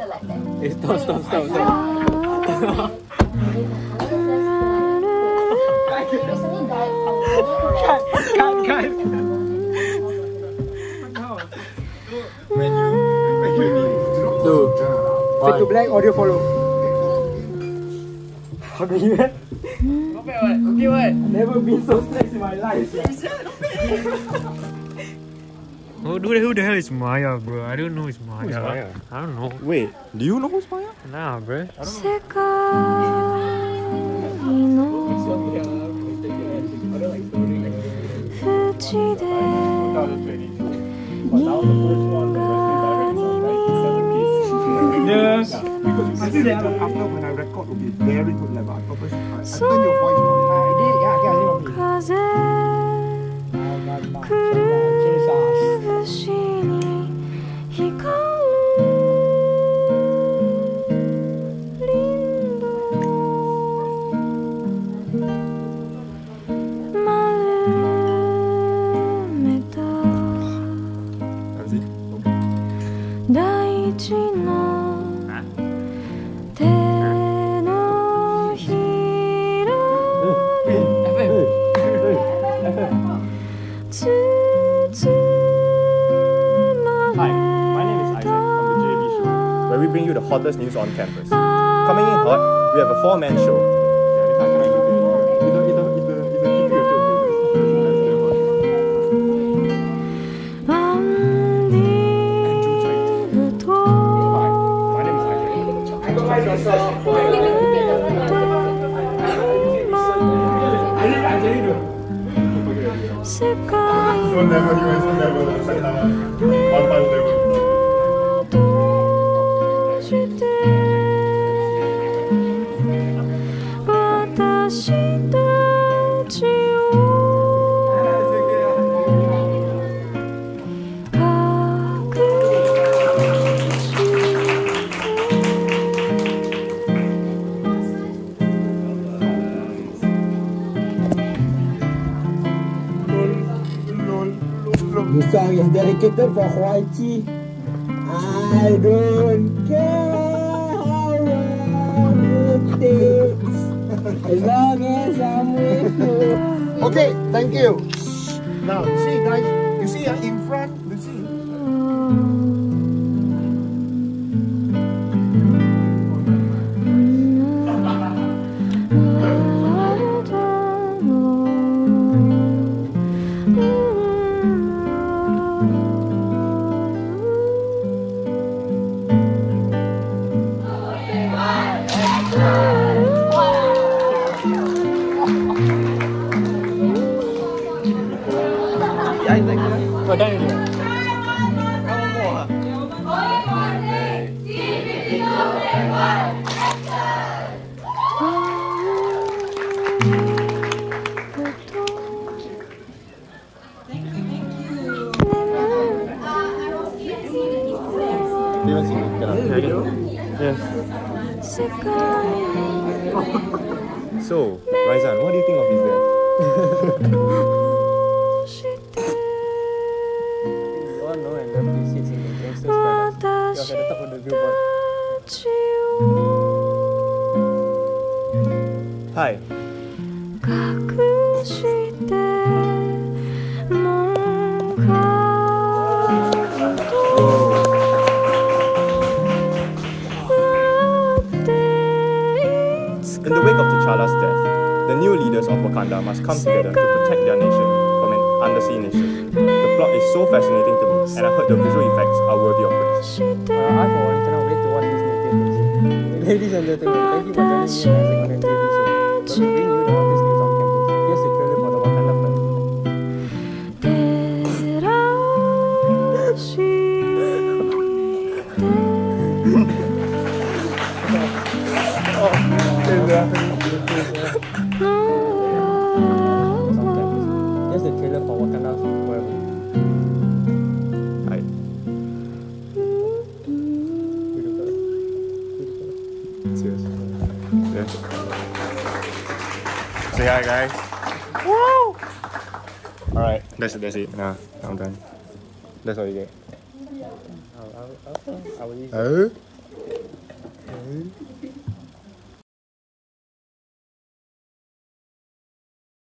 Eh, stop, stop, stop, stop. Cut, cut. Two. Fade to black, audio follow. How do you Okay, what? Never been so stressed in my life. Who, who the hell is Maya, bro? I don't know it's Maya. Who's Maya? I don't know. Wait, do you know who's Maya? Nah, bro. I don't Yes. Because I think after when I record will be very good level. I purpose. I, I turn your voice from high. Yeah, yeah, yeah. Hottest news on campus. Coming in hot, we have a four-man show. Name This song is dedicated for Hawaii. I don't care how it takes, as long as I'm with you. Okay, thank you. Now, see, guys, you see uh, in front, you see. We're done already. Yes. So, Raizan, what do you think of his dance? Hi. In the wake of T'Challa's death, the new leaders of Wakanda must come together to protect their nation from an undersea nation. The plot is so fascinating to me, and I heard the visual effects are worthy of praise. Uh, I for one cannot wait to watch this naked news. Ladies and gentlemen, thank you for joining me and Isaac on the TV show. Where we bring you the hottest news on campus. Here's the trailer for the Wakanda film. on campus. Here's the trailer for Wakanda Forever. Beautiful. Yeah. Say hi, guys. Woo! Alright, that's it, that's it. Nah, I'm done. That's all you get. I Oh? Really?